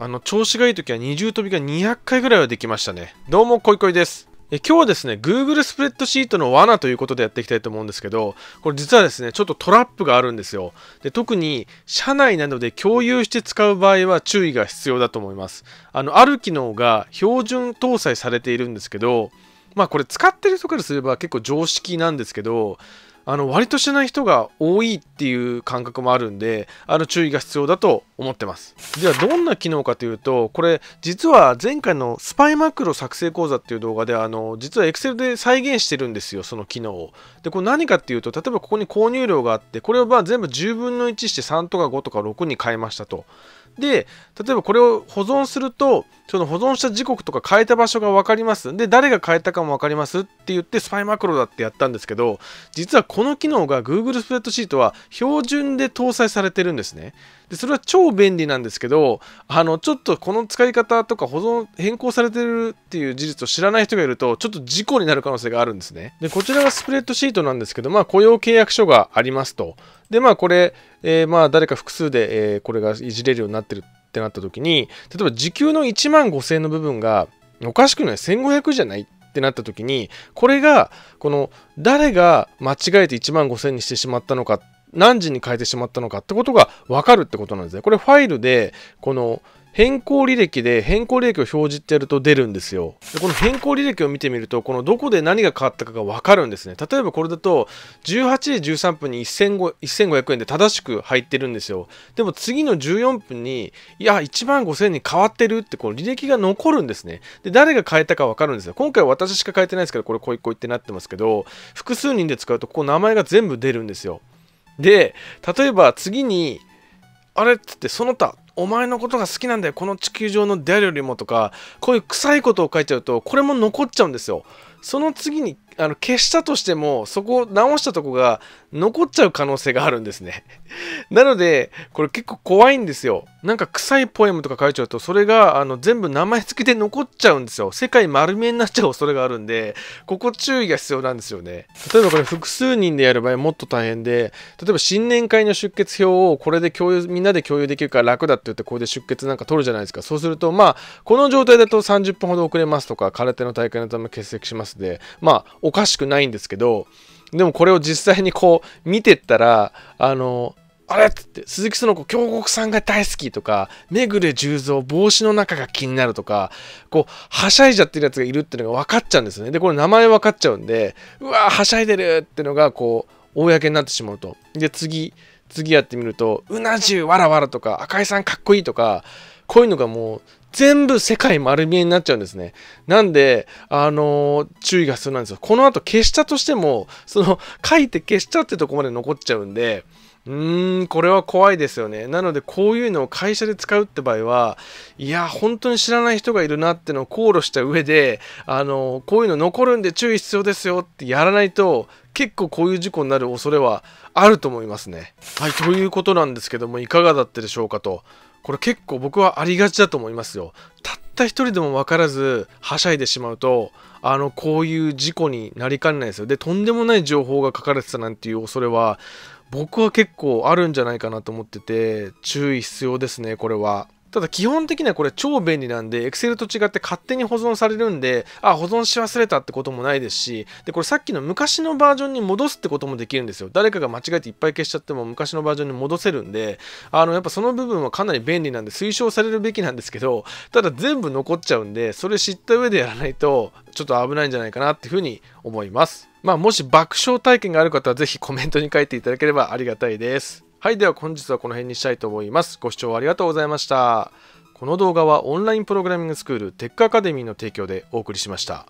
あの、調子がいい時は二重跳びが200回ぐらいはできましたね。どうも、こいこいです。え今日はですね、Google スプレッドシートの罠ということでやっていきたいと思うんですけど、これ実はですね、ちょっとトラップがあるんですよ。で特に、社内などで共有して使う場合は注意が必要だと思います。あの、ある機能が標準搭載されているんですけど、まあこれ使ってる人からすれば結構常識なんですけど、あの割としない人が多いっていう感覚もあるんであの注意が必要だと思ってます。ではどんな機能かというとこれ実は前回のスパイマクロ作成講座っていう動画であの実は Excel で再現してるんですよその機能を。でこれ何かっていうと例えばここに購入量があってこれをまあ全部10分の1して3とか5とか6に変えましたと。で、例えばこれを保存すると、その保存した時刻とか変えた場所が分かります。で、誰が変えたかも分かりますって言ってスパイマクロだってやったんですけど、実はこの機能が Google スプレッドシートは標準で搭載されてるんですね。で、それは超便利なんですけど、あの、ちょっとこの使い方とか保存変更されてるっていう事実を知らない人がいると、ちょっと事故になる可能性があるんですね。で、こちらがスプレッドシートなんですけど、まあ雇用契約書がありますと。で、まあこれ、えー、まあ誰か複数で、えー、これがいじれるようになってるってなった時に例えば時給の1万5000円の部分がおかしくない？1500じゃない？ってなった時にこれがこの誰が間違えて1万5000にしてしまったのか何時に変えてしまったのかってことが分かるってことなんですね。これファイルでこの変更履歴で変更履歴を表示ってやると出るんですよ。でこの変更履歴を見てみると、このどこで何が変わったかがわかるんですね。例えばこれだと、18時13分に1500円で正しく入ってるんですよ。でも次の14分に、いや、1万5000円に変わってるってこの履歴が残るんですね。で、誰が変えたかわかるんですよ。今回は私しか変えてないですけど、これこいこいってなってますけど、複数人で使うと、ここ名前が全部出るんですよ。で、例えば次に、あれっつってその他お前のことが好きなんだよ。この地球上の誰よりもとかこういう臭いことを書いちゃうとこれも残っちゃうんですよ。その次にあの消したとしてもそこを直したとこが残っちゃう可能性があるんですね。なのでこれ結構怖いんですよ。なんか臭いポエムとか書いちゃうとそれがあの全部名前付きで残っちゃうんですよ。世界丸見えになっちゃう恐れがあるんでここ注意が必要なんですよね。例えばこれ複数人でやる場合もっと大変で例えば新年会の出血表をこれで共有みんなで共有できるから楽だって言ってこれで出血なんか取るじゃないですか。そうするとまあこの状態だと30分ほど遅れますとか空手の大会のため欠席しますでまあおかしくないんですけど、でもこれを実際にこう見てったら、あの、あれっつって、鈴木その子、京極さんが大好きとか、めぐれ十三、帽子の中が気になるとか、こう、はしゃいじゃってるやつがいるっていうのが分かっちゃうんですね。で、これ名前分かっちゃうんで、うわはしゃいでるってのが、こう、公になってしまうと。で、次、次やってみると、うな重わらわらとか、赤井さんかっこいいとか、こういうのがもう全部世界丸見えになっちゃうんですね。なんで、あのー、注意が必要なんですよ。この後消したとしても、その書いて消したってとこまで残っちゃうんで、うーん、これは怖いですよね。なので、こういうのを会社で使うって場合は、いや、本当に知らない人がいるなってのを考慮した上で、あのー、こういうの残るんで注意必要ですよってやらないと、結構こういう事故になる恐れはあると思いますね。はい、ということなんですけども、いかがだったでしょうかと。これ結構僕はありがちだと思いますよ。たった一人でも分からずはしゃいでしまうとあのこういう事故になりかねないですよ。でとんでもない情報が書かれてたなんていう恐れは僕は結構あるんじゃないかなと思ってて注意必要ですねこれは。ただ基本的にはこれ超便利なんで Excel と違って勝手に保存されるんであ保存し忘れたってこともないですしでこれさっきの昔のバージョンに戻すってこともできるんですよ。誰かが間違えていっぱい消しちゃっても昔のバージョンに戻せるんであのやっぱその部分はかなり便利なんで推奨されるべきなんですけどただ全部残っちゃうんでそれ知った上でやらないとちょっと危ないんじゃないかなっていうふうに思います。まあもし爆笑体験がある方はぜひコメントに書いていただければありがたいです。はい。では本日はこの辺にしたいと思います。ご視聴ありがとうございました。この動画はオンラインプログラミングスクールテックアカデミーの提供でお送りしました。